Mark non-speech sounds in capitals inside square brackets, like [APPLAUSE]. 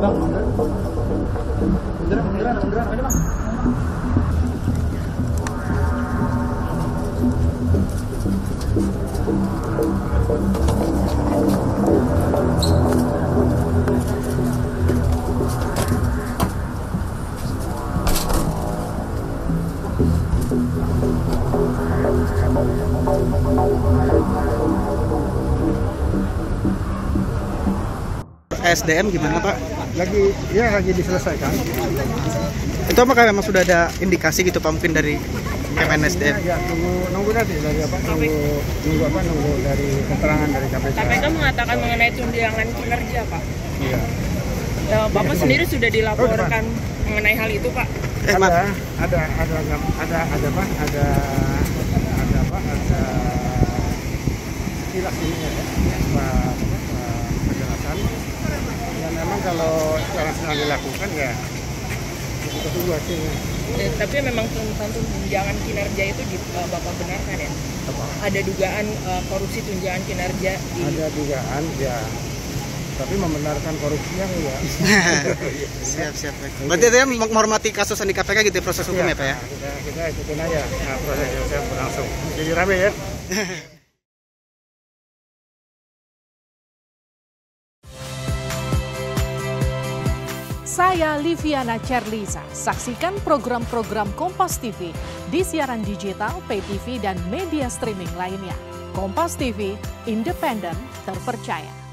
Bang, munduran. Munduran, munduran, munduran. Ayo, Bang. Thank you. SDM gimana Pak? lagi ya lagi diselesaikan Itu apakah memang sudah ada indikasi gitu Pak mungkin dari Kemen SDM? ya nunggu nunggu nanti dari apa nunggu nunggu apa nunggu dari keterangan dari KPK KPK mengatakan mengenai tunjangan kinerja, Pak. iya Ya, Bapak sendiri sudah dilaporkan mengenai hal itu, Pak. Eh, ada Pak. ada ada ada ada apa ada ada apa ada kilas ini ya Pak penjelasan dan memang kalau sekarang sedang dilakukan ya kita tunggu hasilnya Ya, tapi memang tentang tunjangan kinerja itu di, uh, Bapak benarkan ya? apa Ada dugaan uh, korupsi tunjangan kinerja di ada dugaan ya tapi membenarkan korupsi yang ya [LAUGHS] siap siap. Berarti itu ya menghormati kasus yang di KPK gitu ya, proses hukum ya Pak ya? kita kita ikutin aja nah, proses yang berlangsung jadi rame ya [LAUGHS] Saya Liviana Cerlisa. Saksikan program-program Kompas TV di siaran digital, pay TV, dan media streaming lainnya. Kompas TV, independen, terpercaya.